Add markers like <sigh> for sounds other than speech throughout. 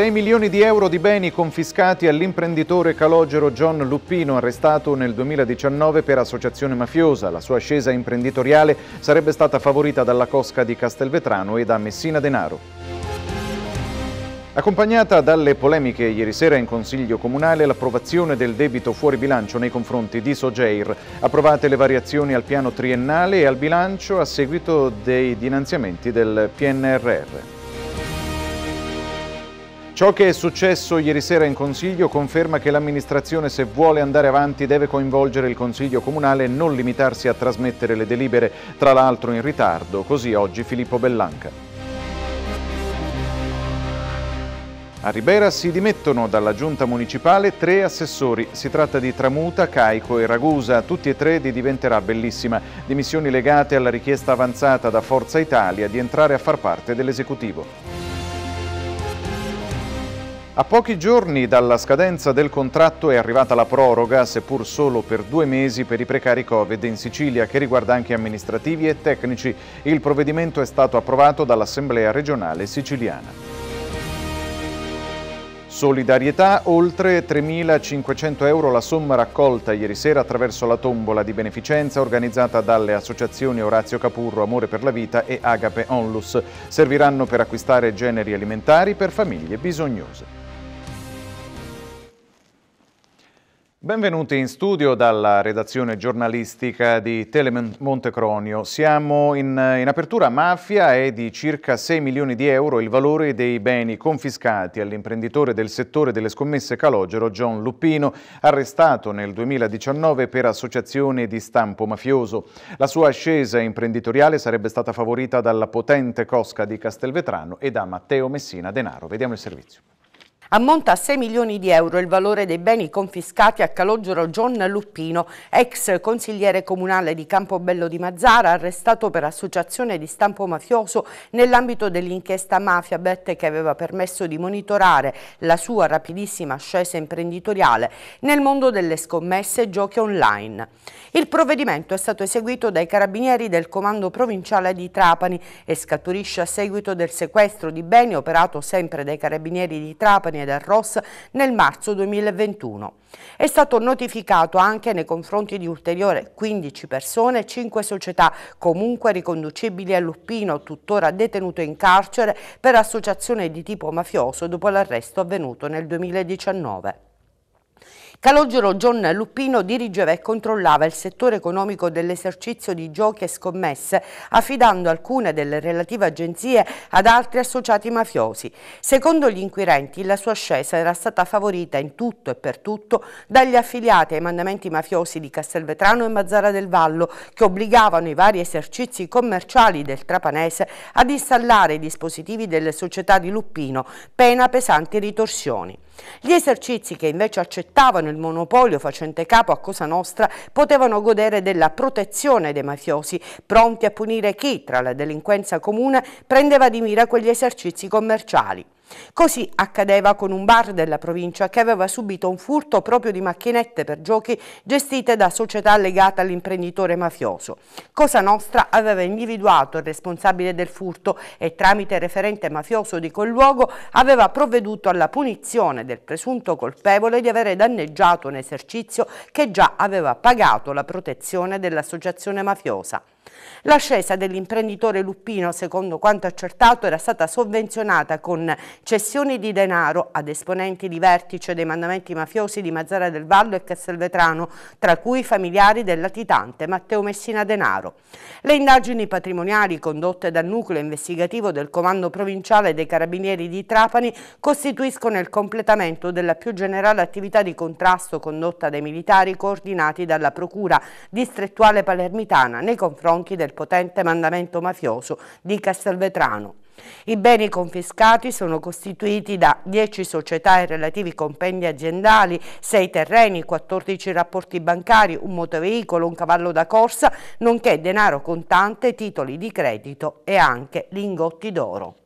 6 milioni di euro di beni confiscati all'imprenditore calogero John Luppino, arrestato nel 2019 per associazione mafiosa. La sua ascesa imprenditoriale sarebbe stata favorita dalla cosca di Castelvetrano e da Messina Denaro. Accompagnata dalle polemiche ieri sera in Consiglio Comunale l'approvazione del debito fuori bilancio nei confronti di Sogeir. Approvate le variazioni al piano triennale e al bilancio a seguito dei dinanziamenti del PNRR. Ciò che è successo ieri sera in Consiglio conferma che l'amministrazione se vuole andare avanti deve coinvolgere il Consiglio Comunale e non limitarsi a trasmettere le delibere, tra l'altro in ritardo, così oggi Filippo Bellanca. A Ribera si dimettono dalla giunta municipale tre assessori. Si tratta di Tramuta, Caico e Ragusa. Tutti e tre di diventerà bellissima. Dimissioni legate alla richiesta avanzata da Forza Italia di entrare a far parte dell'esecutivo. A pochi giorni dalla scadenza del contratto è arrivata la proroga, seppur solo per due mesi, per i precari Covid in Sicilia, che riguarda anche amministrativi e tecnici. Il provvedimento è stato approvato dall'Assemblea regionale siciliana. Solidarietà, oltre 3.500 euro la somma raccolta ieri sera attraverso la tombola di beneficenza organizzata dalle associazioni Orazio Capurro, Amore per la Vita e Agape Onlus. Serviranno per acquistare generi alimentari per famiglie bisognose. Benvenuti in studio dalla redazione giornalistica di Telemontecronio. Siamo in, in, apertura mafia è di circa 6 milioni di euro il valore dei beni confiscati all'imprenditore del settore delle scommesse calogero John Luppino, arrestato nel 2019 per associazione di stampo mafioso. La sua ascesa imprenditoriale sarebbe stata favorita dalla potente cosca di Castelvetrano e da Matteo Messina Denaro. Vediamo il servizio. Ammonta a 6 milioni di euro il valore dei beni confiscati a Calogero John Luppino, ex consigliere comunale di Campobello di Mazzara, arrestato per associazione di stampo mafioso nell'ambito dell'inchiesta Mafia Bet che aveva permesso di monitorare la sua rapidissima ascesa imprenditoriale nel mondo delle scommesse e giochi online. Il provvedimento è stato eseguito dai carabinieri del comando provinciale di Trapani e scaturisce a seguito del sequestro di beni operato sempre dai carabinieri di Trapani e del ROS nel marzo 2021. È stato notificato anche nei confronti di ulteriori 15 persone e 5 società comunque riconducibili a Luppino, tuttora detenuto in carcere per associazione di tipo mafioso dopo l'arresto avvenuto nel 2019. Calogero John Luppino dirigeva e controllava il settore economico dell'esercizio di giochi e scommesse, affidando alcune delle relative agenzie ad altri associati mafiosi. Secondo gli inquirenti, la sua ascesa era stata favorita in tutto e per tutto dagli affiliati ai mandamenti mafiosi di Castelvetrano e Mazzara del Vallo, che obbligavano i vari esercizi commerciali del Trapanese ad installare i dispositivi delle società di Luppino, pena pesanti ritorsioni. Gli esercizi che invece accettavano il monopolio facente capo a Cosa Nostra potevano godere della protezione dei mafiosi, pronti a punire chi, tra la delinquenza comune, prendeva di mira quegli esercizi commerciali. Così accadeva con un bar della provincia che aveva subito un furto proprio di macchinette per giochi gestite da società legate all'imprenditore mafioso. Cosa Nostra aveva individuato il responsabile del furto e tramite referente mafioso di quel luogo aveva provveduto alla punizione del presunto colpevole di avere danneggiato un esercizio che già aveva pagato la protezione dell'associazione mafiosa. L'ascesa dell'imprenditore Luppino, secondo quanto accertato, era stata sovvenzionata con cessioni di denaro ad esponenti di vertice dei mandamenti mafiosi di Mazzara del Vallo e Castelvetrano, tra cui familiari del latitante Matteo Messina Denaro. Le indagini patrimoniali condotte dal nucleo investigativo del Comando Provinciale dei Carabinieri di Trapani costituiscono il completamento della più generale attività di contrasto condotta dai militari coordinati dalla Procura distrettuale palermitana nei confronti del potente mandamento mafioso di Castelvetrano. I beni confiscati sono costituiti da 10 società e relativi compendi aziendali, 6 terreni, 14 rapporti bancari, un motoveicolo, un cavallo da corsa, nonché denaro contante, titoli di credito e anche lingotti d'oro.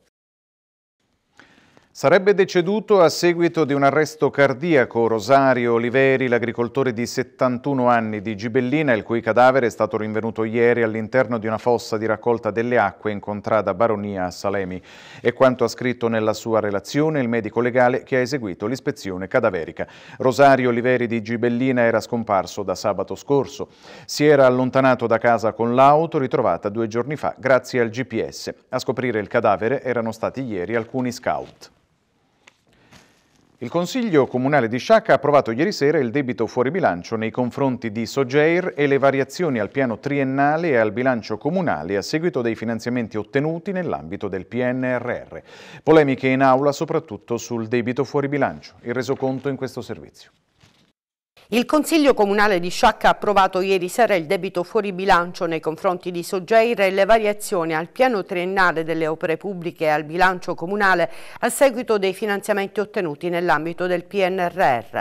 Sarebbe deceduto a seguito di un arresto cardiaco Rosario Oliveri, l'agricoltore di 71 anni di Gibellina, il cui cadavere è stato rinvenuto ieri all'interno di una fossa di raccolta delle acque in contrada Baronia a Salemi. È quanto ha scritto nella sua relazione il medico legale che ha eseguito l'ispezione cadaverica. Rosario Oliveri di Gibellina era scomparso da sabato scorso. Si era allontanato da casa con l'auto ritrovata due giorni fa grazie al GPS. A scoprire il cadavere erano stati ieri alcuni scout. Il Consiglio Comunale di Sciacca ha approvato ieri sera il debito fuori bilancio nei confronti di Sogeir e le variazioni al piano triennale e al bilancio comunale a seguito dei finanziamenti ottenuti nell'ambito del PNRR. Polemiche in aula soprattutto sul debito fuori bilancio. Il resoconto in questo servizio. Il Consiglio Comunale di Sciacca ha approvato ieri sera il debito fuori bilancio nei confronti di Sogeira e le variazioni al piano triennale delle opere pubbliche e al bilancio comunale a seguito dei finanziamenti ottenuti nell'ambito del PNRR.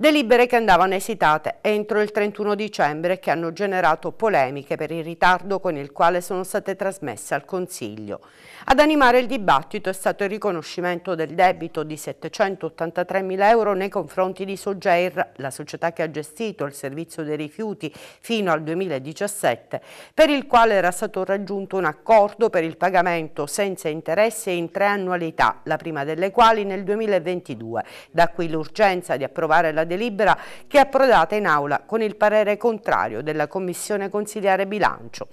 Delibere che andavano esitate entro il 31 dicembre e che hanno generato polemiche per il ritardo con il quale sono state trasmesse al Consiglio. Ad animare il dibattito è stato il riconoscimento del debito di 783 mila euro nei confronti di Sogeir, la società che ha gestito il servizio dei rifiuti fino al 2017, per il quale era stato raggiunto un accordo per il pagamento senza interesse in tre annualità, la prima delle quali nel 2022. Da qui l'urgenza di approvare la delibera che è approdata in aula con il parere contrario della Commissione Consigliare Bilancio.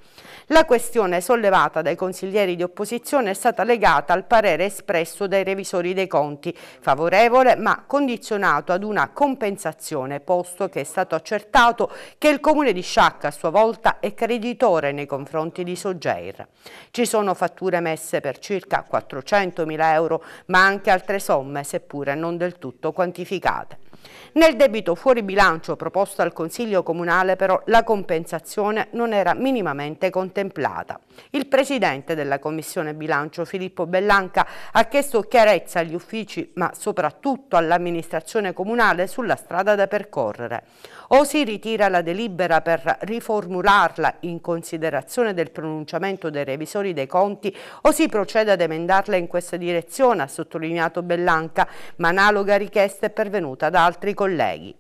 La questione sollevata dai consiglieri di opposizione è stata legata al parere espresso dai revisori dei conti, favorevole ma condizionato ad una compensazione, posto che è stato accertato che il comune di Sciacca a sua volta è creditore nei confronti di Sogeir. Ci sono fatture messe per circa 400 mila euro, ma anche altre somme, seppure non del tutto quantificate. Nel debito fuori bilancio proposto al Consiglio Comunale però la compensazione non era minimamente contemplata. Il Presidente della Commissione Bilancio Filippo Bellanca ha chiesto chiarezza agli uffici ma soprattutto all'amministrazione comunale sulla strada da percorrere. O si ritira la delibera per riformularla in considerazione del pronunciamento dei revisori dei conti o si procede ad emendarla in questa direzione, ha sottolineato Bellanca, ma analoga richiesta è pervenuta da altri colleghi.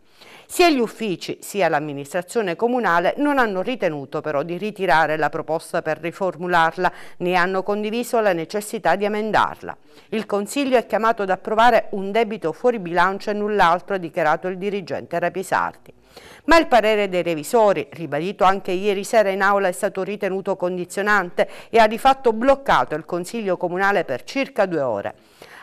Sia gli uffici sia l'amministrazione comunale non hanno ritenuto però di ritirare la proposta per riformularla né hanno condiviso la necessità di emendarla. Il Consiglio è chiamato ad approvare un debito fuori bilancio e null'altro ha dichiarato il dirigente Rapisardi. Ma il parere dei revisori, ribadito anche ieri sera in aula, è stato ritenuto condizionante e ha di fatto bloccato il Consiglio Comunale per circa due ore.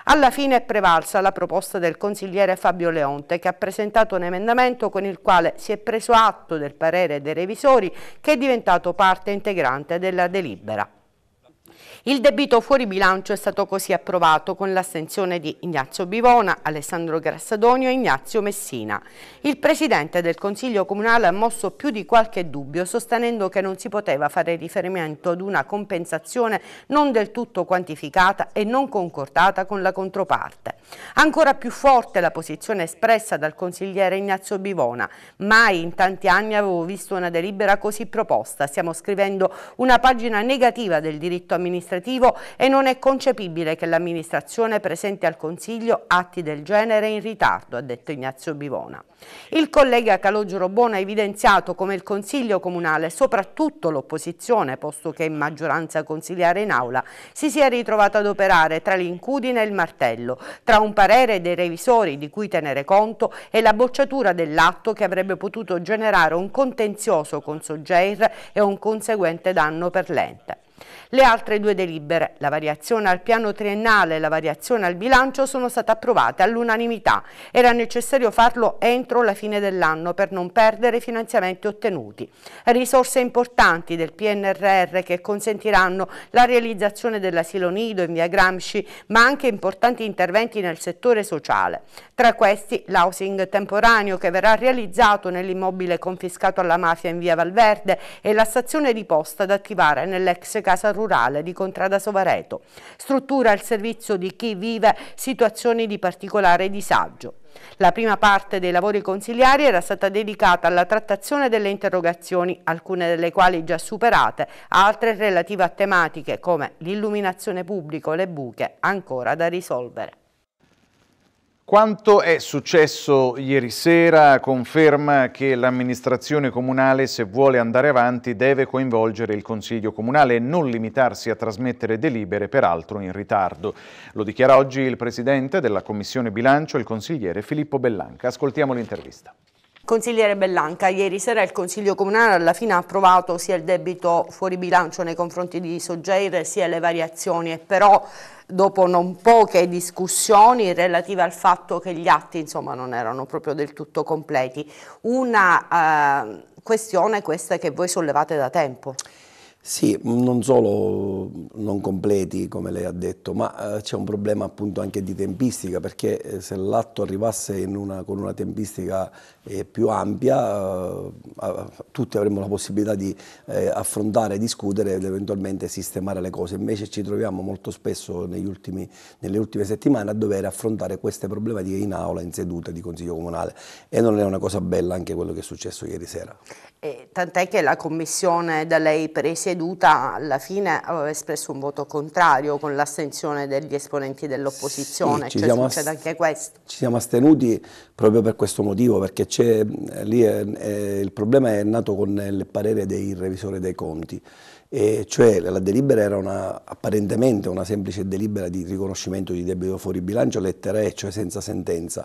Alla fine è prevalsa la proposta del consigliere Fabio Leonte che ha presentato un emendamento con il quale si è preso atto del parere dei revisori che è diventato parte integrante della delibera. Il debito fuori bilancio è stato così approvato con l'astensione di Ignazio Bivona, Alessandro Grassadonio e Ignazio Messina. Il Presidente del Consiglio Comunale ha mosso più di qualche dubbio, sostenendo che non si poteva fare riferimento ad una compensazione non del tutto quantificata e non concordata con la controparte. Ancora più forte la posizione espressa dal consigliere Ignazio Bivona. Mai in tanti anni avevo visto una delibera così proposta. Stiamo scrivendo una pagina negativa del diritto amministrativo amministrativo e non è concepibile che l'amministrazione presenti al Consiglio atti del genere in ritardo, ha detto Ignazio Bivona. Il collega Calogero Bona ha evidenziato come il Consiglio Comunale, soprattutto l'opposizione, posto che in maggioranza consigliare in aula, si sia ritrovato ad operare tra l'incudine e il martello, tra un parere dei revisori di cui tenere conto e la bocciatura dell'atto che avrebbe potuto generare un contenzioso con Soggeir e un conseguente danno per l'ente. Le altre due delibere, la variazione al piano triennale e la variazione al bilancio, sono state approvate all'unanimità. Era necessario farlo entro la fine dell'anno per non perdere i finanziamenti ottenuti. Risorse importanti del PNRR che consentiranno la realizzazione dell'asilo nido in via Gramsci, ma anche importanti interventi nel settore sociale. Tra questi l'housing temporaneo che verrà realizzato nell'immobile confiscato alla mafia in via Valverde e la stazione di posta da attivare nell'ex casa rurale di Contrada Sovareto. Struttura il servizio di chi vive situazioni di particolare disagio. La prima parte dei lavori consigliari era stata dedicata alla trattazione delle interrogazioni, alcune delle quali già superate, altre relative a tematiche come l'illuminazione pubblica o le buche ancora da risolvere. Quanto è successo ieri sera conferma che l'amministrazione comunale, se vuole andare avanti, deve coinvolgere il Consiglio comunale e non limitarsi a trasmettere delibere, peraltro in ritardo. Lo dichiara oggi il Presidente della Commissione Bilancio, il consigliere Filippo Bellanca. Ascoltiamo l'intervista. Consigliere Bellanca, ieri sera il Consiglio Comunale alla fine ha approvato sia il debito fuori bilancio nei confronti di Soggeir sia le variazioni, però dopo non poche discussioni relative al fatto che gli atti insomma, non erano proprio del tutto completi. Una eh, questione questa che voi sollevate da tempo. Sì, non solo non completi come lei ha detto, ma eh, c'è un problema appunto anche di tempistica perché eh, se l'atto arrivasse una, con una tempistica eh, più ampia eh, tutti avremmo la possibilità di eh, affrontare, discutere ed eventualmente sistemare le cose, invece ci troviamo molto spesso ultimi, nelle ultime settimane a dover affrontare queste problematiche in aula, in seduta di Consiglio Comunale e non è una cosa bella anche quello che è successo ieri sera. tant'è che la commissione da lei presieduta alla fine aveva espresso un voto contrario con l'astensione degli esponenti dell'opposizione, sì, cioè succede anche questo. Ci siamo astenuti proprio per questo motivo, perché lì è, è, il problema è nato con il parere dei revisori dei conti. E cioè la delibera era una, apparentemente una semplice delibera di riconoscimento di debito fuori bilancio, lettera E, cioè senza sentenza,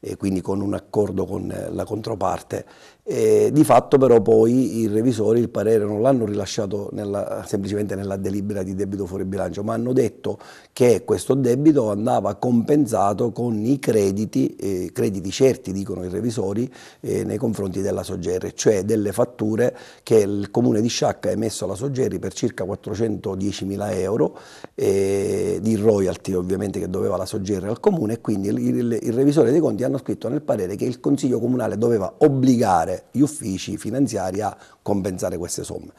e quindi con un accordo con la controparte. E di fatto però poi i revisori il parere non l'hanno rilasciato nella, semplicemente nella delibera di debito fuori bilancio, ma hanno detto che questo debito andava compensato con i crediti, eh, crediti certi dicono i revisori, eh, nei confronti della Soggeri, cioè delle fatture che il comune di Sciacca ha emesso alla Soggeri per circa 410 mila euro eh, di royalty ovviamente che doveva la Soggeri al comune e quindi il, il, il revisore dei conti hanno scritto nel parere che il Consiglio Comunale doveva obbligare gli uffici finanziari a compensare queste somme.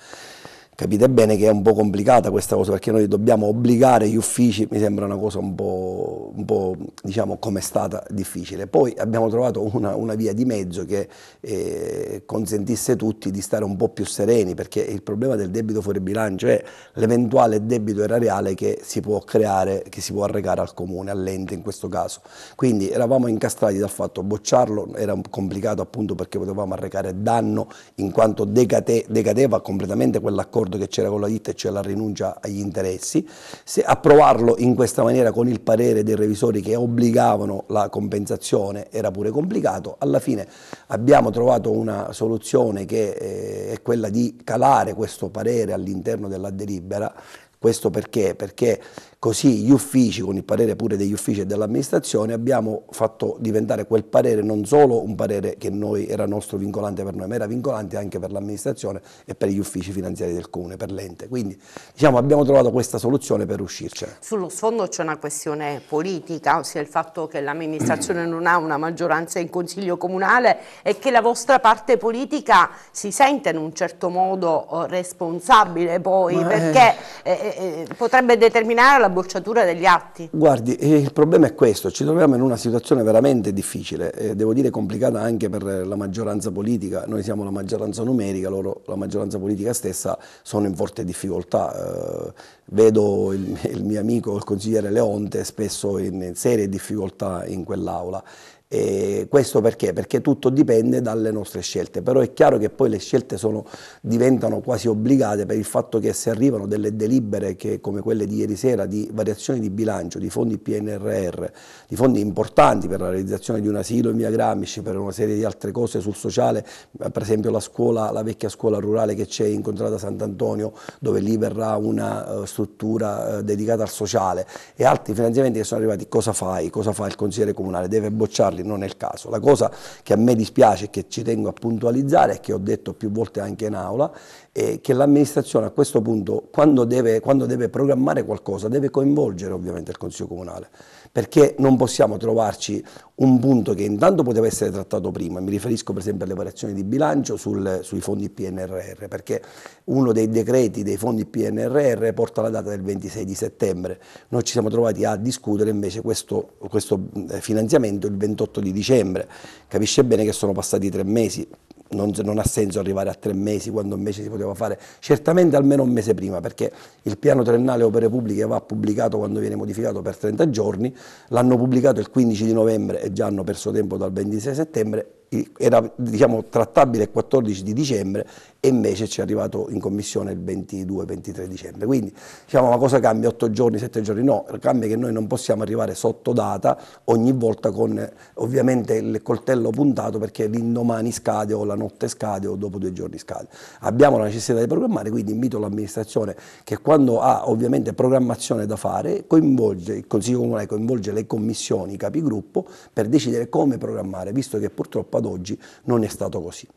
Capite bene che è un po' complicata questa cosa perché noi dobbiamo obbligare gli uffici, mi sembra una cosa un po', un po' diciamo come è stata difficile. Poi abbiamo trovato una, una via di mezzo che eh, consentisse tutti di stare un po' più sereni perché il problema del debito fuori bilancio è l'eventuale debito erariale che si può creare, che si può arrecare al comune, all'ente in questo caso. Quindi eravamo incastrati dal fatto bocciarlo, era complicato appunto perché potevamo arrecare danno in quanto decate, decadeva completamente quell'accordo l'accordo che c'era con la ditta e cioè la rinuncia agli interessi, se approvarlo in questa maniera con il parere dei revisori che obbligavano la compensazione era pure complicato, alla fine abbiamo trovato una soluzione che eh, è quella di calare questo parere all'interno della delibera. Questo perché? Perché così gli uffici, con il parere pure degli uffici e dell'amministrazione, abbiamo fatto diventare quel parere non solo un parere che noi era nostro vincolante per noi, ma era vincolante anche per l'amministrazione e per gli uffici finanziari del comune, per l'ente. Quindi diciamo, abbiamo trovato questa soluzione per uscircene. Sullo sfondo c'è una questione politica, ossia il fatto che l'amministrazione non ha una maggioranza in consiglio comunale e che la vostra parte politica si sente in un certo modo responsabile poi, ma perché è... Eh, eh, potrebbe determinare la bocciatura degli atti? Guardi, eh, il problema è questo, ci troviamo in una situazione veramente difficile, eh, devo dire complicata anche per la maggioranza politica, noi siamo la maggioranza numerica, loro la maggioranza politica stessa sono in forte difficoltà, eh, vedo il, <laughs> il, mio amico il consigliere Leonte spesso in serie difficoltà in quell'aula e questo perché? Perché tutto dipende dalle nostre scelte, però è chiaro che poi le scelte sono, diventano quasi obbligate per il fatto che se arrivano delle delibere che, come quelle di ieri sera di variazioni di bilancio, di fondi PNRR, di fondi importanti per la realizzazione di un asilo in via Gramsci, per una serie di altre cose sul sociale, per esempio la scuola, la vecchia scuola rurale che c'è in Contrada Sant'Antonio, dove lì verrà una uh, struttura uh, dedicata al sociale e altri finanziamenti che sono arrivati, cosa fai? Cosa fa il consigliere comunale? Deve bocciarli? Farli, non è il caso. La cosa che a me dispiace e che ci tengo a puntualizzare e che ho detto più volte anche in aula è che l'amministrazione a questo punto quando deve, quando deve programmare qualcosa deve coinvolgere ovviamente il Consiglio Comunale perché non possiamo trovarci un punto che intanto poteva essere trattato prima, mi riferisco per esempio alle variazioni di bilancio sul, sui fondi PNRR, perché uno dei decreti dei fondi PNRR porta la data del 26 di settembre, noi ci siamo trovati a discutere invece questo, questo finanziamento il 28 di dicembre, capisce bene che sono passati tre mesi, non, non, ha senso arrivare a tre mesi quando invece si poteva fare certamente almeno un mese prima perché il piano triennale opere pubbliche va pubblicato quando viene modificato per 30 giorni, l'hanno pubblicato il 15 di novembre e già hanno perso tempo dal 26 settembre, era diciamo, trattabile il 14 di dicembre e invece ci è arrivato in commissione il 22-23 dicembre. Quindi diciamo una cosa cambia 8 giorni, 7 giorni, no, cambia che noi non possiamo arrivare sotto data ogni volta con ovviamente il coltello puntato perché l'indomani scade o la notte scade o dopo due giorni scade. Abbiamo la necessità di programmare, quindi invito l'amministrazione che quando ha ovviamente programmazione da fare coinvolge, il Consiglio Comunale coinvolge le commissioni, i capigruppo per decidere come programmare, visto che purtroppo ad oggi non è stato così.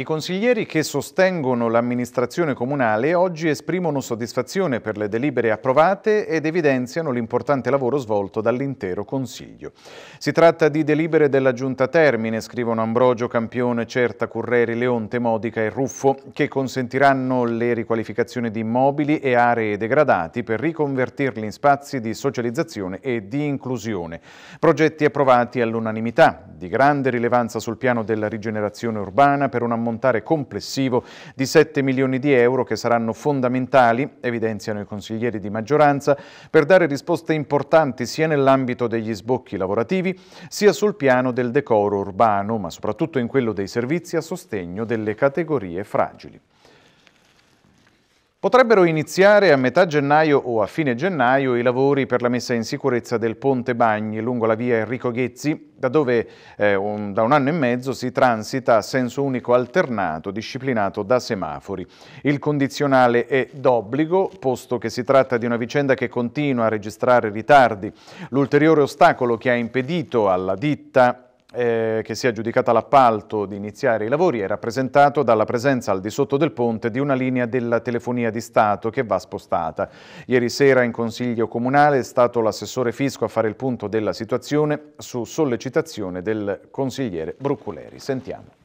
I consiglieri che sostengono l'amministrazione comunale oggi esprimono soddisfazione per le delibere approvate ed evidenziano l'importante lavoro svolto dall'intero Consiglio. Si tratta di delibere della Giunta Termine, scrivono Ambrogio, Campione, Certa, Curreri, Leonte, Modica e Ruffo, che consentiranno le riqualificazioni di immobili e aree degradati per riconvertirli in spazi di socializzazione e di inclusione. Progetti approvati all'unanimità, di grande rilevanza sul piano della rigenerazione urbana per una ammontare complessivo di 7 milioni di euro che saranno fondamentali, evidenziano i consiglieri di maggioranza, per dare risposte importanti sia nell'ambito degli sbocchi lavorativi, sia sul piano del decoro urbano, ma soprattutto in quello dei servizi a sostegno delle categorie fragili. Potrebbero iniziare a metà gennaio o a fine gennaio i lavori per la messa in sicurezza del Ponte Bagni lungo la via Enrico Ghezzi, da dove eh, un, da un anno e mezzo si transita a senso unico alternato disciplinato da semafori. Il condizionale è d'obbligo, posto che si tratta di una vicenda che continua a registrare ritardi. L'ulteriore ostacolo che ha impedito alla ditta eh, che si è aggiudicata l'appalto di iniziare i lavori è rappresentato dalla presenza al di sotto del ponte di una linea della telefonia di Stato che va spostata. Ieri sera in Consiglio Comunale è stato l'assessore Fisco a fare il punto della situazione su sollecitazione del consigliere Brucculeri. Sentiamo.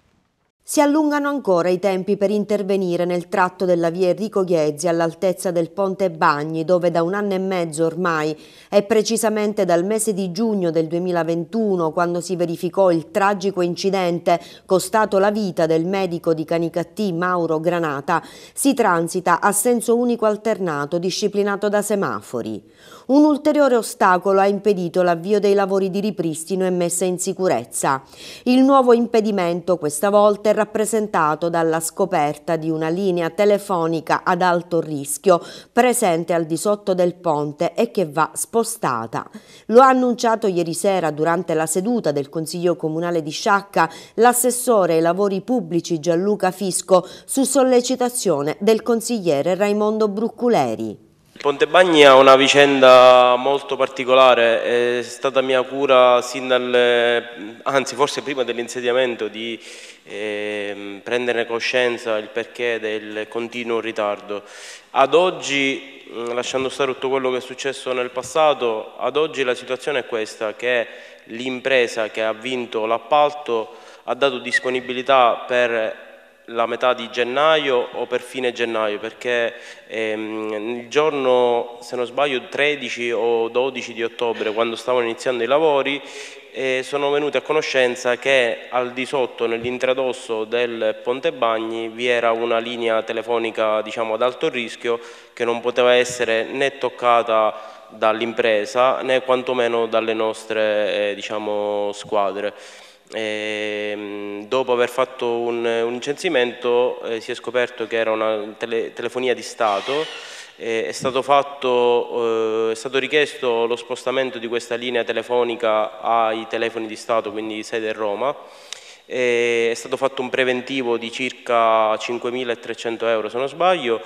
Si allungano ancora i tempi per intervenire nel tratto della via Enrico Ghezzi all'altezza del Ponte Bagni, dove da un anno e mezzo ormai, e precisamente dal mese di giugno del 2021, quando si verificò il tragico incidente costato la vita del medico di Canicattì Mauro Granata, si transita a senso unico alternato disciplinato da semafori. Un ulteriore ostacolo ha impedito l'avvio dei lavori di ripristino e messa in sicurezza. Il nuovo impedimento questa volta è rappresentato dalla scoperta di una linea telefonica ad alto rischio presente al di sotto del ponte e che va spostata. Lo ha annunciato ieri sera durante la seduta del Consiglio Comunale di Sciacca l'assessore ai lavori pubblici Gianluca Fisco su sollecitazione del consigliere Raimondo Brucculeri. Ponte Bagni ha una vicenda molto particolare, è stata mia cura sin dal, anzi forse prima dell'insediamento di eh, prendere coscienza il perché del continuo ritardo. Ad oggi, mm, lasciando stare tutto quello che è successo nel passato, ad oggi la situazione è questa, che l'impresa che ha vinto l'appalto ha dato disponibilità per la metà di gennaio o per fine gennaio perché ehm, il giorno, se non sbaglio, 13 o 12 di ottobre quando stavano iniziando i lavori eh, sono venuti a conoscenza che al di sotto, nell'intradosso del Ponte Bagni, vi era una linea telefonica diciamo, ad alto rischio che non poteva essere né toccata dall'impresa né quantomeno dalle nostre eh, diciamo, squadre. E, ehm, dopo aver fatto un, un censimento eh, si è scoperto che era una tele, telefonia di Stato. È stato, fatto, eh, è stato richiesto lo spostamento di questa linea telefonica ai telefoni di Stato, quindi sede Roma, è stato fatto un preventivo di circa 5.300 euro se non sbaglio,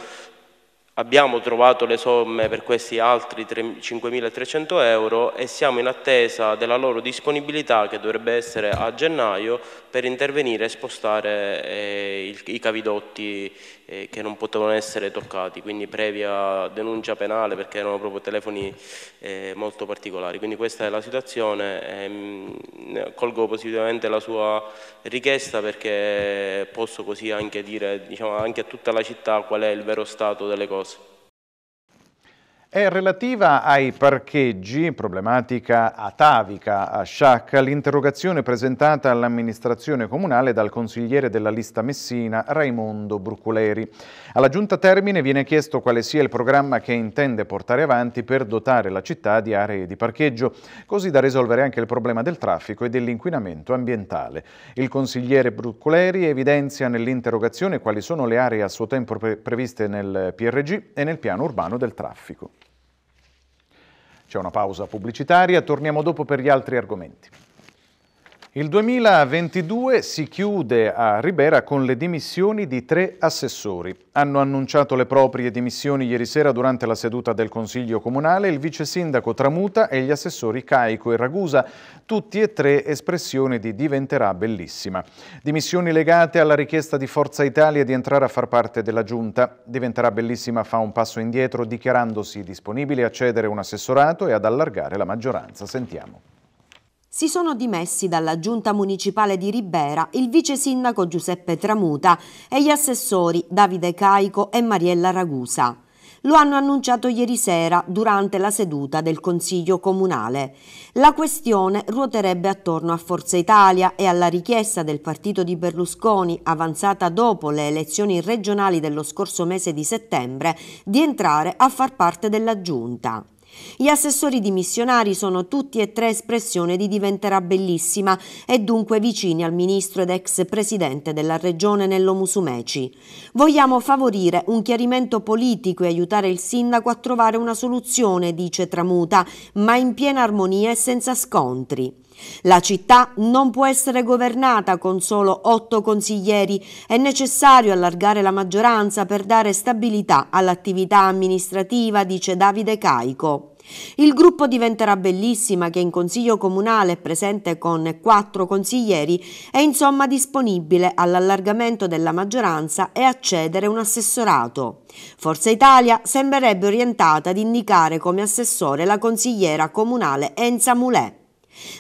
Abbiamo trovato le somme per questi altri 5.300 euro e siamo in attesa della loro disponibilità che dovrebbe essere a gennaio per intervenire e spostare eh, il, i cavidotti eh, che non potevano essere toccati, quindi previa denuncia penale perché erano proprio telefoni eh, molto particolari. Quindi questa è la situazione, ehm, colgo positivamente la sua richiesta perché posso così anche dire diciamo, anche a tutta la città qual è il vero stato delle cose. È relativa ai parcheggi, problematica atavica a Sciacca, l'interrogazione presentata all'amministrazione comunale dal consigliere della lista Messina, Raimondo Bruccoleri. Alla giunta termine viene chiesto quale sia il programma che intende portare avanti per dotare la città di aree di parcheggio, così da risolvere anche il problema del traffico e dell'inquinamento ambientale. Il consigliere Bruccoleri evidenzia nell'interrogazione quali sono le aree a suo tempo previste nel PRG e nel piano urbano del traffico. C'è una pausa pubblicitaria, torniamo dopo per gli altri argomenti. Il 2022 si chiude a Ribera con le dimissioni di tre assessori. Hanno annunciato le proprie dimissioni ieri sera durante la seduta del Consiglio Comunale il vice sindaco Tramuta e gli assessori Caico e Ragusa, tutti e tre espressioni di diventerà bellissima. Dimissioni legate alla richiesta di Forza Italia di entrare a far parte della Giunta. Diventerà bellissima fa un passo indietro dichiarandosi disponibile a cedere un assessorato e ad allargare la maggioranza. Sentiamo. Si sono dimessi dalla giunta municipale di Ribera il vice sindaco Giuseppe Tramuta e gli assessori Davide Caico e Mariella Ragusa. Lo hanno annunciato ieri sera durante la seduta del Consiglio Comunale. La questione ruoterebbe attorno a Forza Italia e alla richiesta del partito di Berlusconi, avanzata dopo le elezioni regionali dello scorso mese di settembre, di entrare a far parte della giunta. Gli assessori dimissionari sono tutti e tre espressione di diventerà bellissima e dunque vicini al ministro ed ex presidente della regione Nello Musumeci. Vogliamo favorire un chiarimento politico e aiutare il sindaco a trovare una soluzione, dice Tramuta, ma in piena armonia e senza scontri. La città non può essere governata con solo otto consiglieri, è necessario allargare la maggioranza per dare stabilità all'attività amministrativa, dice Davide Caico. Il gruppo diventerà bellissima che in consiglio comunale è presente con quattro consiglieri è insomma disponibile all'allargamento della maggioranza e accedere un assessorato. Forza Italia sembrerebbe orientata ad indicare come assessore la consigliera comunale Enza Mulè.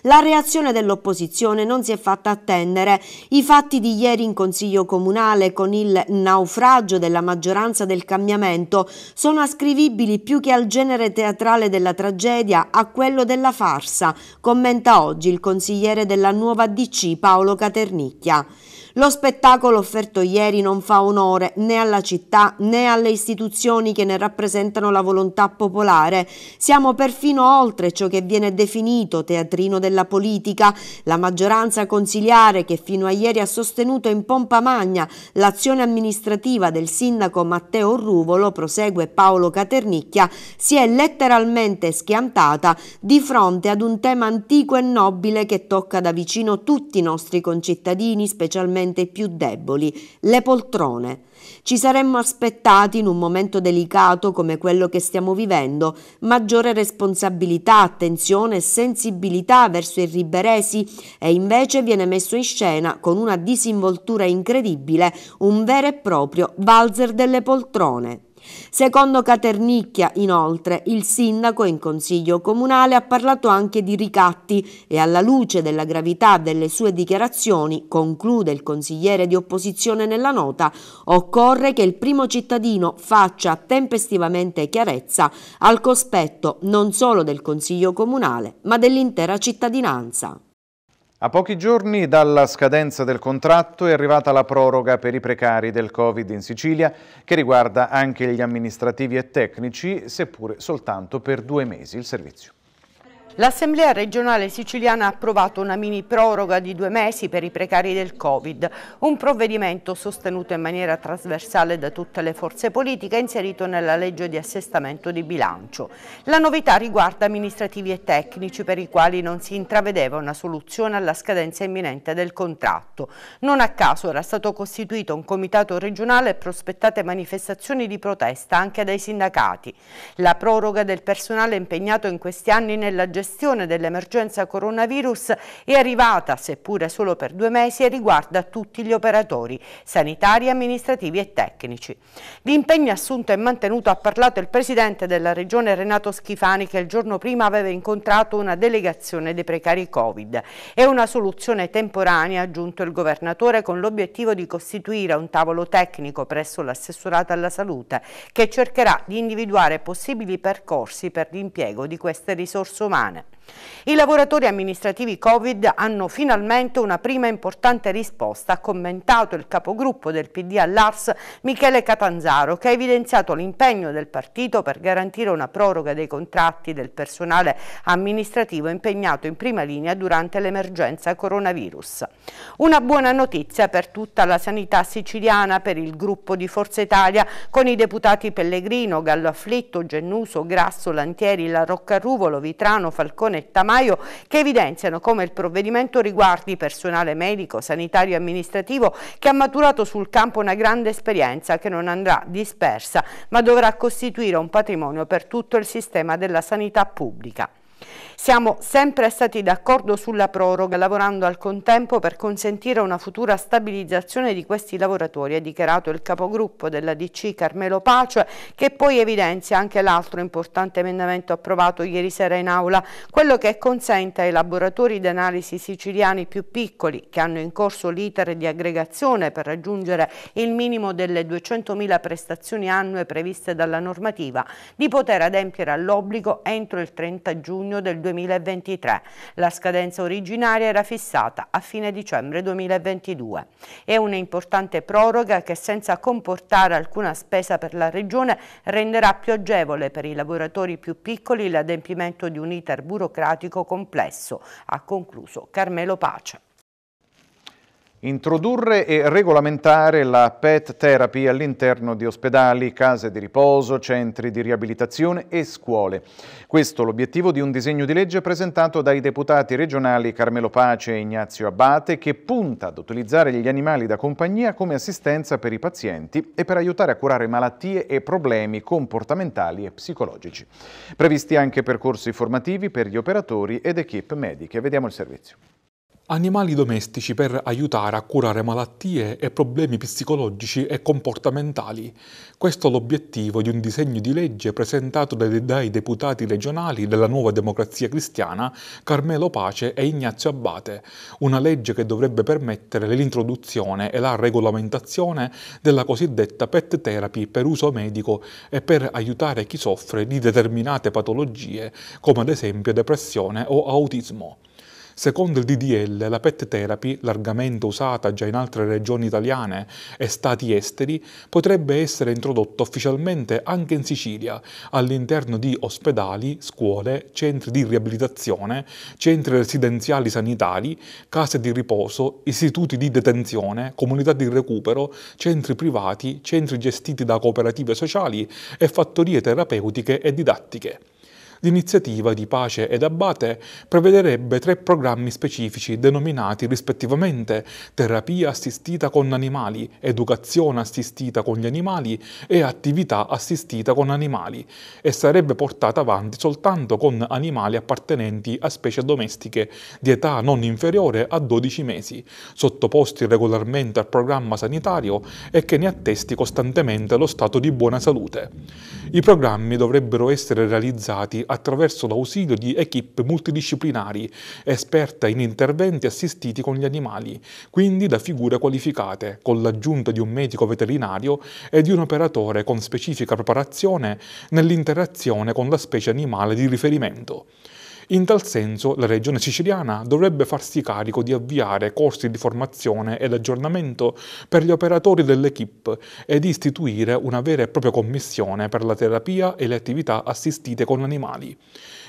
La reazione dell'opposizione non si è fatta attendere. I fatti di ieri in Consiglio Comunale con il naufragio della maggioranza del cambiamento sono ascrivibili più che al genere teatrale della tragedia a quello della farsa, commenta oggi il consigliere della nuova DC Paolo Caternicchia. Lo spettacolo offerto ieri non fa onore né alla città né alle istituzioni che ne rappresentano la volontà popolare. Siamo perfino oltre ciò che viene definito teatrino della politica. La maggioranza consiliare che fino a ieri ha sostenuto in pompa magna l'azione amministrativa del sindaco Matteo Ruvolo, prosegue Paolo Caternicchia, si è letteralmente schiantata di fronte ad un tema antico e nobile che tocca da vicino tutti i nostri concittadini, specialmente socialmente più deboli, le poltrone. Ci saremmo aspettati in un momento delicato come quello che stiamo vivendo maggiore responsabilità, attenzione e sensibilità verso i riberesi e invece viene messo in scena con una disinvoltura incredibile un vero e proprio valzer delle poltrone. Secondo Caternicchia, inoltre, il sindaco in consiglio comunale ha parlato anche di ricatti e alla luce della gravità delle sue dichiarazioni, conclude il consigliere di opposizione nella nota, occorre che il primo cittadino faccia tempestivamente chiarezza al cospetto non solo del consiglio comunale, ma dell'intera cittadinanza. A pochi giorni dalla scadenza del contratto è arrivata la proroga per i precari del Covid in Sicilia, che riguarda anche gli amministrativi e tecnici, seppure soltanto per due mesi il servizio. L'Assemblea regionale siciliana ha approvato una mini proroga di due mesi per i precari del Covid, un provvedimento sostenuto in maniera trasversale da tutte le forze politiche inserito nella legge di assestamento di bilancio. La novità riguarda amministrativi e tecnici per i quali non si intravedeva una soluzione alla scadenza imminente del contratto. Non a caso era stato costituito un comitato regionale e prospettate manifestazioni di protesta anche dai sindacati. La proroga del personale impegnato in questi anni nella gestione gestione dell'emergenza coronavirus è arrivata, seppure solo per due mesi, e riguarda tutti gli operatori sanitari, amministrativi e tecnici. L'impegno assunto e mantenuto ha parlato il presidente della regione Renato Schifani che il giorno prima aveva incontrato una delegazione dei precari Covid. È una soluzione temporanea, ha aggiunto il governatore, con l'obiettivo di costituire un tavolo tecnico presso l'assessorato alla salute che cercherà di individuare possibili percorsi per l'impiego di queste risorse umane. It. I lavoratori amministrativi Covid hanno finalmente una prima importante risposta, ha commentato il capogruppo del PD all'Ars Michele Catanzaro, che ha evidenziato l'impegno del partito per garantire una proroga dei contratti del personale amministrativo impegnato in prima linea durante l'emergenza coronavirus. Una buona notizia per tutta la sanità siciliana, per il gruppo di Forza Italia, con i deputati Pellegrino, Gallo Afflitto, Gennuso, Grasso, Lantieri, La Roccaruvolo, Vitrano, Falcone e Tamaio che evidenziano come il provvedimento riguardi personale medico, sanitario e amministrativo che ha maturato sul campo una grande esperienza che non andrà dispersa ma dovrà costituire un patrimonio per tutto il sistema della sanità pubblica. Siamo sempre stati d'accordo sulla proroga, lavorando al contempo per consentire una futura stabilizzazione di questi lavoratori, ha dichiarato il capogruppo della DC Carmelo Pace, che poi evidenzia anche l'altro importante emendamento approvato ieri sera in aula, quello che consente ai laboratori di analisi siciliani più piccoli, che hanno in corso l'iter di aggregazione per raggiungere il minimo delle 200.000 prestazioni annue previste dalla normativa, di poter adempiere all'obbligo entro il 30 giugno del 2020 2023. La scadenza originaria era fissata a fine dicembre 2022. È un'importante proroga che senza comportare alcuna spesa per la Regione renderà più agevole per i lavoratori più piccoli l'adempimento di un iter burocratico complesso, ha concluso Carmelo Pace. Introdurre e regolamentare la PET therapy all'interno di ospedali, case di riposo, centri di riabilitazione e scuole. Questo l'obiettivo di un disegno di legge presentato dai deputati regionali Carmelo Pace e Ignazio Abate che punta ad utilizzare gli animali da compagnia come assistenza per i pazienti e per aiutare a curare malattie e problemi comportamentali e psicologici. Previsti anche percorsi formativi per gli operatori ed equip mediche. Vediamo il servizio. Animali domestici per aiutare a curare malattie e problemi psicologici e comportamentali. Questo è l'obiettivo di un disegno di legge presentato dai, deputati regionali della Nuova Democrazia Cristiana Carmelo Pace e Ignazio Abbate, una legge che dovrebbe permettere l'introduzione e la regolamentazione della cosiddetta pet therapy per uso medico e per aiutare chi soffre di determinate patologie come ad esempio depressione o autismo. Secondo il DDL, la PET therapy, largamente usata già in altre regioni italiane e stati esteri, potrebbe essere introdotta ufficialmente anche in Sicilia, all'interno di ospedali, scuole, centri di riabilitazione, centri residenziali sanitari, case di riposo, istituti di detenzione, comunità di recupero, centri privati, centri gestiti da cooperative sociali e fattorie terapeutiche e didattiche. L'iniziativa di Pace ed Abate prevederebbe tre programmi specifici denominati rispettivamente terapia assistita con animali, educazione assistita con gli animali e attività assistita con animali e sarebbe portata avanti soltanto con animali appartenenti a specie domestiche di età non inferiore a 12 mesi, sottoposti regolarmente al programma sanitario e che ne attesti costantemente lo stato di buona salute. I programmi dovrebbero essere realizzati attraverso l'ausilio di equip multidisciplinari, esperte in interventi assistiti con gli animali, quindi da figure qualificate, con l'aggiunta di un medico veterinario e di un operatore con specifica preparazione nell'interazione con la specie animale di riferimento. In tal senso la Regione siciliana dovrebbe farsi carico di avviare corsi di formazione ed aggiornamento per gli operatori dell'equipe e di istituire una vera e propria commissione per la terapia e le attività assistite con animali.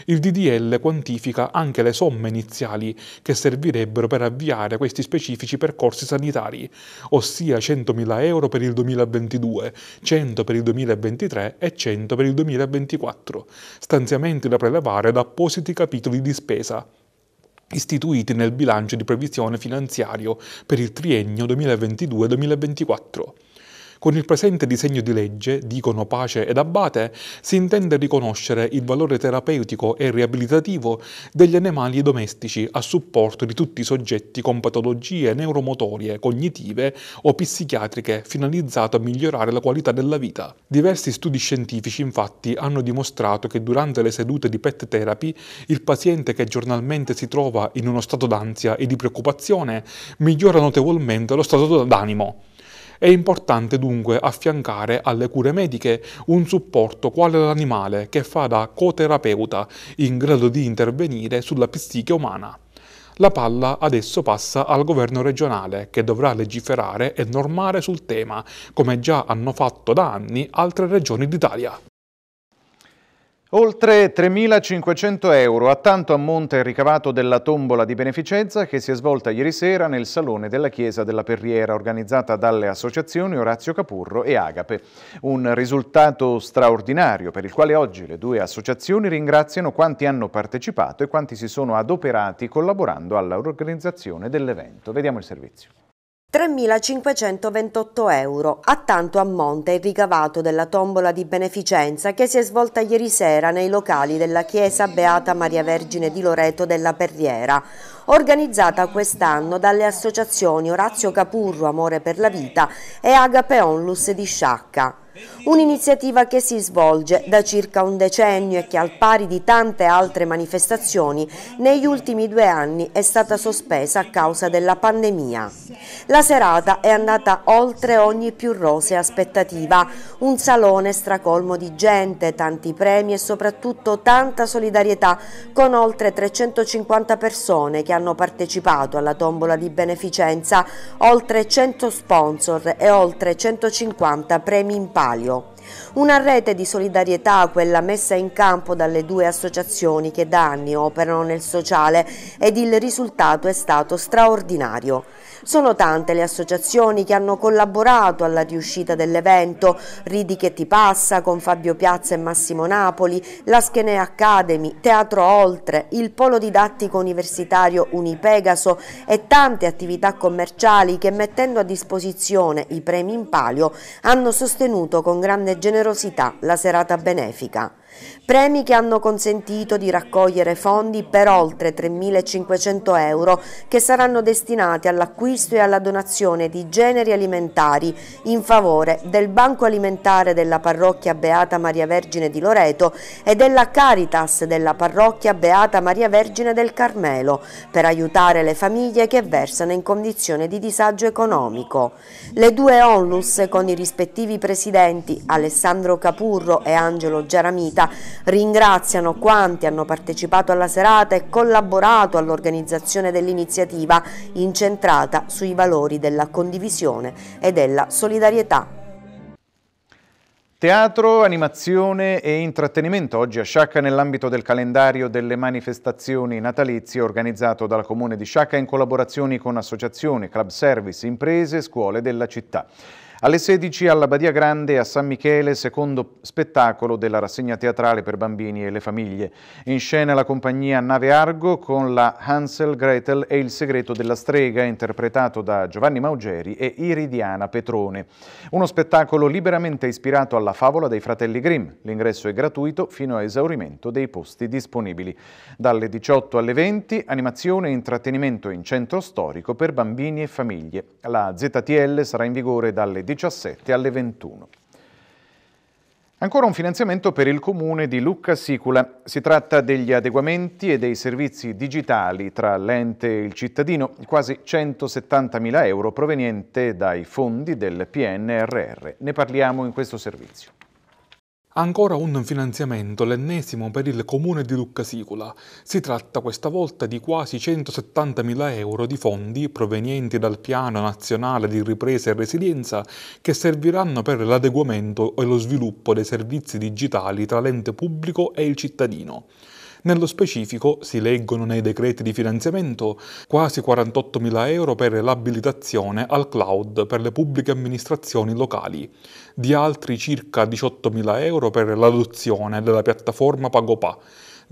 Il DDL quantifica anche le somme iniziali che servirebbero per avviare questi specifici percorsi sanitari, ossia 100.000 euro per il 2022, 100 per il 2023 e 100 per il 2024, stanziamenti da prelevare da appositi capitoli di spesa istituiti nel bilancio di previsione finanziario per il triennio 2022-2024. Con il presente disegno di legge, dicono Pace ed Abate, si intende riconoscere il valore terapeutico e riabilitativo degli animali domestici a supporto di tutti i soggetti con patologie neuromotorie, cognitive o psichiatriche finalizzato a migliorare la qualità della vita. Diversi studi scientifici infatti hanno dimostrato che durante le sedute di pet therapy il paziente che giornalmente si trova in uno stato d'ansia e di preoccupazione migliora notevolmente lo stato d'animo. È importante dunque affiancare alle cure mediche un supporto quale l'animale che fa da coterapeuta in grado di intervenire sulla psiche umana. La palla adesso passa al governo regionale che dovrà legiferare e normare sul tema, come già hanno fatto da anni altre regioni d'Italia. Oltre 3.500 euro a tanto ammonte il ricavato della tombola di beneficenza che si è svolta ieri sera nel Salone della Chiesa della Perriera organizzata dalle associazioni Orazio Capurro e Agape. Un risultato straordinario per il quale oggi le due associazioni ringraziano quanti hanno partecipato e quanti si sono adoperati collaborando all'organizzazione dell'evento. Vediamo il servizio. 3.528 euro, a tanto ammonta il ricavato della tombola di beneficenza che si è svolta ieri sera nei locali della Chiesa Beata Maria Vergine di Loreto della Perriera, organizzata quest'anno dalle associazioni Orazio Capurro Amore per la Vita e Agape Onlus di Sciacca. Un'iniziativa che si svolge da circa un decennio e che al pari di tante altre manifestazioni negli ultimi due anni è stata sospesa a causa della pandemia. La serata è andata oltre ogni più rosea aspettativa, un salone stracolmo di gente, tanti premi e soprattutto tanta solidarietà con oltre 350 persone che hanno partecipato alla tombola di beneficenza, oltre 100 sponsor e oltre 150 premi in palio palio. Una rete di solidarietà, quella messa in campo dalle due associazioni che da anni operano nel sociale ed il risultato è stato straordinario. Sono tante le associazioni che hanno collaborato alla riuscita dell'evento, Ridi che ti passa con Fabio Piazza e Massimo Napoli, la Schenea Academy, Teatro Oltre, il Polo Didattico Universitario Unipegaso e tante attività commerciali che mettendo a disposizione i premi in palio hanno sostenuto con grande generosità la serata benefica. Premi che hanno consentito di raccogliere fondi per oltre 3.500 euro che saranno destinati all'acquisto e alla donazione di generi alimentari in favore del Banco Alimentare della Parrocchia Beata Maria Vergine di Loreto e della Caritas della Parrocchia Beata Maria Vergine del Carmelo per aiutare le famiglie che versano in condizioni di disagio economico. Le due onlus con i rispettivi presidenti Alessandro Capurro e Angelo Giaramita ringraziano quanti hanno partecipato alla serata e collaborato all'organizzazione dell'iniziativa incentrata sui valori della condivisione e della solidarietà. Teatro, animazione e intrattenimento oggi a Sciacca nell'ambito del calendario delle manifestazioni natalizie organizzato dal Comune di Sciacca in collaborazione con associazioni, club service, imprese e scuole della città. Alle 16 alla Badia Grande a San Michele, secondo spettacolo della rassegna teatrale per bambini e le famiglie. In scena la compagnia Nave Argo con la Hansel, Gretel e il segreto della strega, interpretato da Giovanni Maugeri e Iridiana Petrone. Uno spettacolo liberamente ispirato alla favola dei fratelli Grimm. L'ingresso è gratuito fino a esaurimento dei posti disponibili. Dalle 18 alle 20, animazione e intrattenimento in centro storico per bambini e famiglie. La ZTL sarà in vigore dalle 17 alle 21. Ancora un finanziamento per il comune di Lucca Sicula. Si tratta degli adeguamenti e dei servizi digitali tra l'ente e il cittadino, quasi 170.000 euro proveniente dai fondi del PNRR. Ne parliamo in questo servizio. Ancora un finanziamento, l'ennesimo per il comune di Luccasicula. Si tratta questa volta di quasi 170.000 euro di fondi provenienti dal Piano Nazionale di Ripresa e Resilienza che serviranno per l'adeguamento e lo sviluppo dei servizi digitali tra l'ente pubblico e il cittadino. Nello specifico si leggono nei decreti di finanziamento quasi 48.000 euro per l'abilitazione al cloud per le pubbliche amministrazioni locali, di altri circa 18.000 euro per l'adozione della piattaforma Pagopa,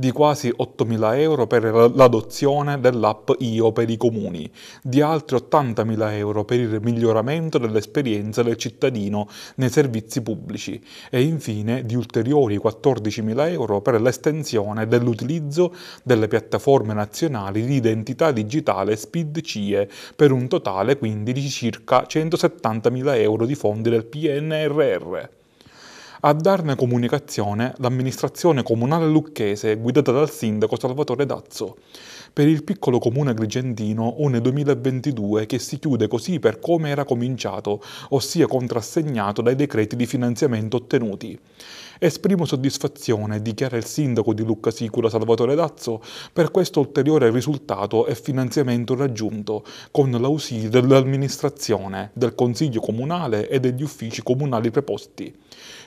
di quasi 8.000 euro per l'adozione dell'app IO per i comuni, di altri 80.000 euro per il miglioramento dell'esperienza del cittadino nei servizi pubblici e infine di ulteriori 14.000 euro per l'estensione dell'utilizzo delle piattaforme nazionali di identità digitale SPID CIE per un totale quindi di circa 170.000 euro di fondi del PNRR. A darne comunicazione l'amministrazione comunale lucchese guidata dal sindaco Salvatore Dazzo. Per il piccolo comune agrigentino un 2022 che si chiude così per come era cominciato, ossia contrassegnato dai decreti di finanziamento ottenuti. Esprimo soddisfazione, dichiara il sindaco di Lucca Sicura Salvatore Dazzo, per questo ulteriore risultato e finanziamento raggiunto, con l'ausilio dell'amministrazione, del Consiglio Comunale e degli uffici comunali preposti.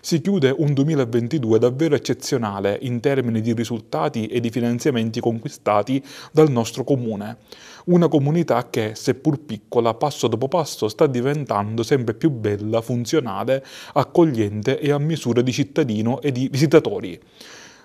Si chiude un 2022 davvero eccezionale in termini di risultati e di finanziamenti conquistati dal nostro comune. Una comunità che, seppur piccola, passo dopo passo sta diventando sempre più bella, funzionale, accogliente e a misura di cittadino e di visitatori.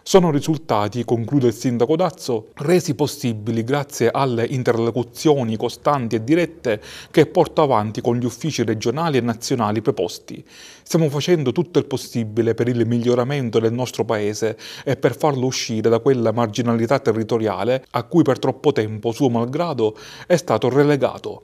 Sono risultati, conclude il sindaco Dazzo, resi possibili grazie alle interlocuzioni costanti e dirette che porto avanti con gli uffici regionali e nazionali preposti. Stiamo facendo tutto il possibile per il miglioramento del nostro paese e per farlo uscire da quella marginalità territoriale a cui per troppo tempo, suo malgrado, è stato relegato.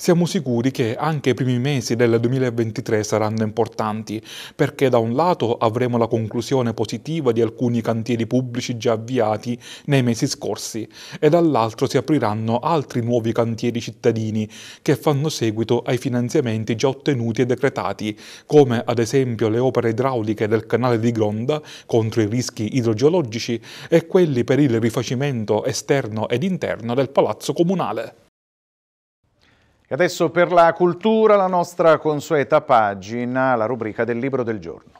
Siamo sicuri che anche i primi mesi del 2023 saranno importanti, perché da un lato avremo la conclusione positiva di alcuni cantieri pubblici già avviati nei mesi scorsi e dall'altro si apriranno altri nuovi cantieri cittadini che fanno seguito ai finanziamenti già ottenuti e decretati, come ad esempio le opere idrauliche del canale di Gronda contro i rischi idrogeologici e quelli per il rifacimento esterno ed interno del palazzo comunale. E adesso per la cultura la nostra consueta pagina, la rubrica del libro del giorno.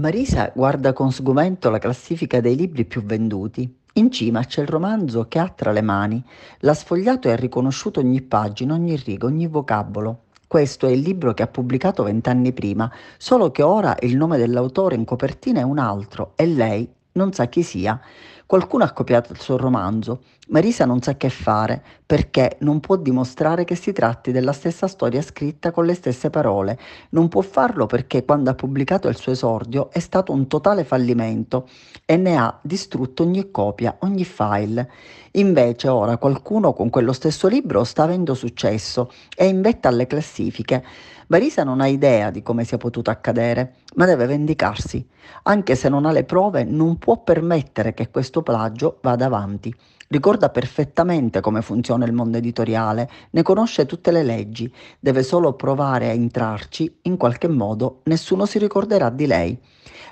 Marisa guarda con sgomento la classifica dei libri più venduti. In cima c'è il romanzo che ha tra le mani. L'ha sfogliato e ha riconosciuto ogni pagina, ogni riga, ogni vocabolo. Questo è il libro che ha pubblicato vent'anni prima, solo che ora il nome dell'autore in copertina è un altro e lei non sa chi sia. Qualcuno ha copiato il suo romanzo. Marisa non sa che fare perché non può dimostrare che si tratti della stessa storia scritta con le stesse parole. Non può farlo perché quando ha pubblicato il suo esordio è stato un totale fallimento e ne ha distrutto ogni copia, ogni file. Invece ora qualcuno con quello stesso libro sta avendo successo e in vetta alle classifiche. Marisa non ha idea di come sia potuto accadere, ma deve vendicarsi. Anche se non ha le prove, non può permettere che questo plagio vada avanti. Ricorda perfettamente come funziona il mondo editoriale, ne conosce tutte le leggi, deve solo provare a entrarci, in qualche modo nessuno si ricorderà di lei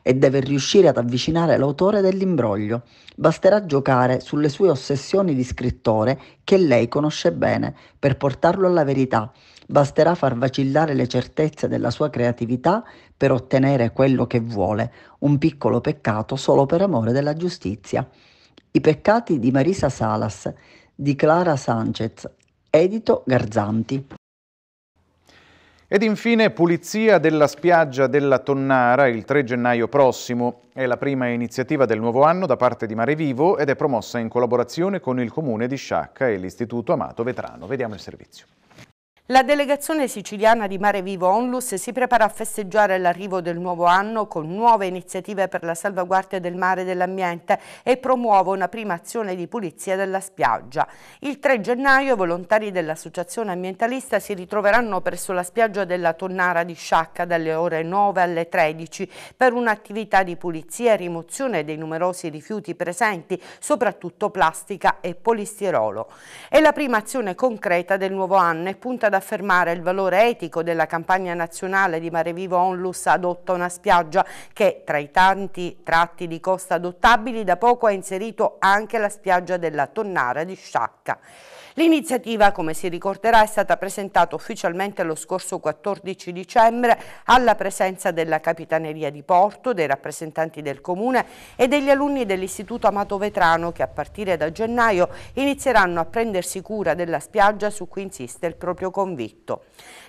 e deve riuscire ad avvicinare l'autore dell'imbroglio. Basterà giocare sulle sue ossessioni di scrittore che lei conosce bene per portarlo alla verità Basterà far vacillare le certezze della sua creatività per ottenere quello che vuole, un piccolo peccato solo per amore della giustizia. I peccati di Marisa Salas, di Clara Sanchez, edito Garzanti. Ed infine pulizia della spiaggia della Tonnara il 3 gennaio prossimo. È la prima iniziativa del nuovo anno da parte di Mare Vivo ed è promossa in collaborazione con il Comune di Sciacca e l'Istituto Amato Vetrano. Vediamo il servizio. La delegazione siciliana di Mare Vivo Onlus si prepara a festeggiare l'arrivo del nuovo anno con nuove iniziative per la salvaguardia del mare e dell'ambiente e promuove una prima azione di pulizia della spiaggia. Il 3 gennaio i volontari dell'associazione ambientalista si ritroveranno presso la spiaggia della Tonnara di Sciacca dalle ore 9 alle 13 per un'attività di pulizia e rimozione dei numerosi rifiuti presenti, soprattutto plastica e polistirolo. È la prima azione concreta del nuovo anno e punta ad affermare il valore etico della campagna nazionale di Mare Vivo Onlus adotta una spiaggia che tra i tanti tratti di costa adottabili da poco ha inserito anche la spiaggia della Tonnara di Sciacca. L'iniziativa, come si ricorderà, è stata presentata ufficialmente lo scorso 14 dicembre alla presenza della Capitaneria di Porto, dei rappresentanti del Comune e degli alunni dell'Istituto Amato Vetrano che a partire da gennaio inizieranno a prendersi cura della spiaggia su cui insiste il proprio convitto.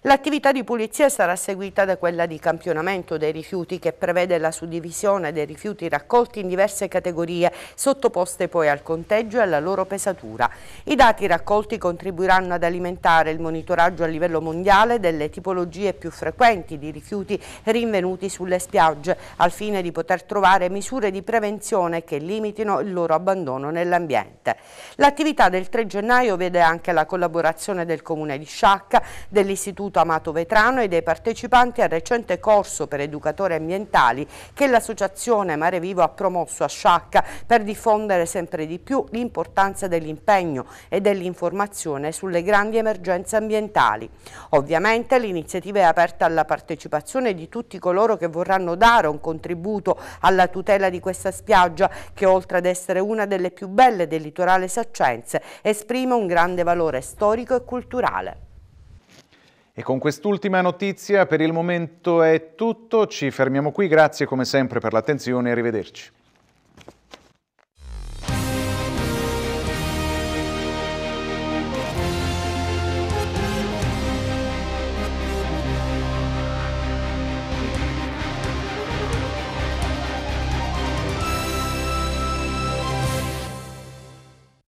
L'attività di pulizia sarà seguita da quella di campionamento dei rifiuti che prevede la suddivisione dei rifiuti raccolti in diverse categorie sottoposte poi al conteggio e alla loro pesatura. I dati raccolti contribuiranno ad alimentare il monitoraggio a livello mondiale delle tipologie più frequenti di rifiuti rinvenuti sulle spiagge al fine di poter trovare misure di prevenzione che limitino il loro abbandono nell'ambiente. L'attività del 3 gennaio vede anche la collaborazione del Comune di Sciacca, dell'Istituto Istituto Amato Vetrano e dei partecipanti al recente corso per educatori ambientali che l'associazione Mare Vivo ha promosso a Sciacca per diffondere sempre di più l'importanza dell'impegno e dell'informazione sulle grandi emergenze ambientali. Ovviamente l'iniziativa è aperta alla partecipazione di tutti coloro che vorranno dare un contributo alla tutela di questa spiaggia che oltre ad essere una delle più belle del litorale saccense esprime un grande valore storico e culturale. E con quest'ultima notizia per il momento è tutto, ci fermiamo qui, grazie come sempre per l'attenzione. E arrivederci.